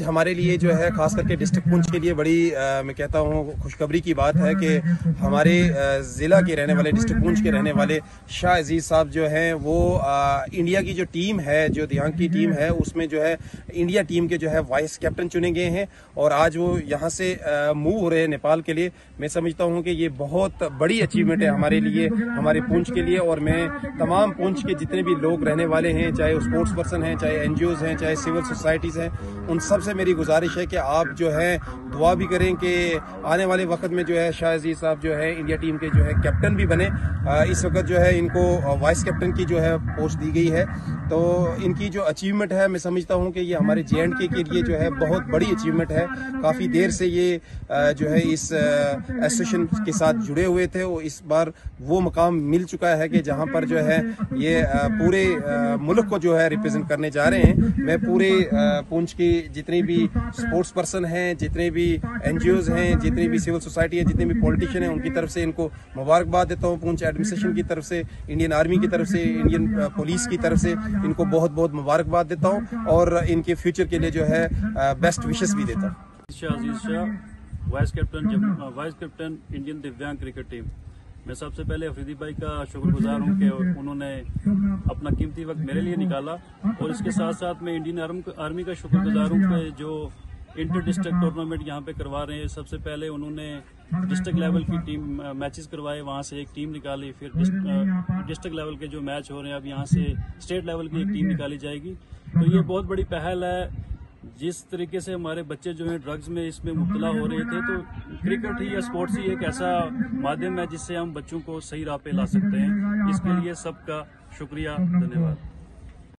हमारे लिए जो है खास करके डिस्ट्रिक्ट पुंछ के लिए बड़ी आ, मैं कहता हूँ खुशखबरी की बात है कि हमारे ज़िला के रहने वाले डिस्ट्रिक्ट पुंछ के रहने वाले शाह अज़ीज़ साहब जो हैं वो आ, इंडिया की जो टीम है जो दिहांग की टीम है उसमें जो है इंडिया टीम के जो है वाइस कैप्टन चुने गए हैं और आज वो यहाँ से मूव हो रहे हैं नेपाल के लिए। मैं समझता हूँ कि ये बहुत बड़ी अचीवमेंट है हमारे लिए हमारे पुंछ के लिए और मैं तमाम पुंछ के जितने भी लोग रहने वाले हैं चाहे स्पोर्ट्स पर्सन हैं चाहे एनजीओ हैं चाहे सिविल सोसाइटीज़ हैं उन सब से मेरी गुजारिश है कि आप जो है दुआ भी करें कि आने वाले वक्त में जो है शाह अज़ीज़ साहब जो है इंडिया टीम के जो है कैप्टन भी बने। इस वक्त जो है इनको वाइस कैप्टन की जो है पोस्ट दी गई है। तो इनकी जो अचीवमेंट है मैं समझता हूँ कि ये हमारे जे एंड के, के लिए जो है बहुत बड़ी अचीवमेंट है। काफ़ी देर से ये जो है इस एसोसिएशन के साथ जुड़े हुए थे। और इस बार वो मकाम मिल चुका है कि जहाँ पर जो है ये पूरे मुल्क को जो है रिप्रेजेंट करने जा रहे हैं। मैं पूरे पूंछ की जितनी भी स्पोर्ट्स पर्सन हैं, जितने भी एनजीओ हैं, जितनी भी सिविल सोसाइटी है, जितने भी पॉलिटिशियन हैं, उनकी तरफ़ से इनको मुबारकबाद देता हूँ, पुंछ एडमिनिस्ट्रेशन की तरफ़ से इंडियन आर्मी की तरफ़ से इंडियन पुलिस की तरफ़ से इनको बहुत बहुत मुबारकबाद देता हूँ और इनके फ्यूचर के लिए जो है बेस्ट विशेष भी देता हूँ। Vice captain vice captain Indian दिव्यांग क्रिकेट टीम मैं सबसे पहले अफरीदी भाई का शुक्रगुजार हूँ कि उन्होंने अपना कीमती वक्त मेरे लिए निकाला और इसके साथ साथ मैं इंडियन आर्मी का शुक्रगुजार हूँ कि जो इंटर डिस्ट्रिक्ट टूर्नामेंट यहाँ पे करवा रहे हैं। सबसे पहले उन्होंने डिस्ट्रिक्ट लेवल की टीम मैचेस करवाए, वहाँ से एक टीम निकाली, फिर डिस्ट्रिक्ट लेवल के जो मैच हो रहे हैं, अब यहाँ से स्टेट लेवल की एक टीम निकाली जाएगी। तो ये बहुत बड़ी पहल है जिस तरीके से हमारे बच्चे जो हैं ड्रग्स में इसमें मुबतला हो रहे थे तो क्रिकेट ही या स्पोर्ट्स ही एक ऐसा माध्यम है जिससे हम बच्चों को सही राह पे ला सकते हैं। इसके लिए सबका शुक्रिया, धन्यवाद।